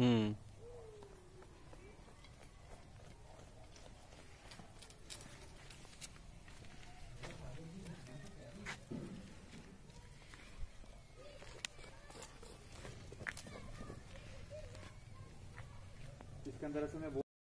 हम्म इसके अंदर असल में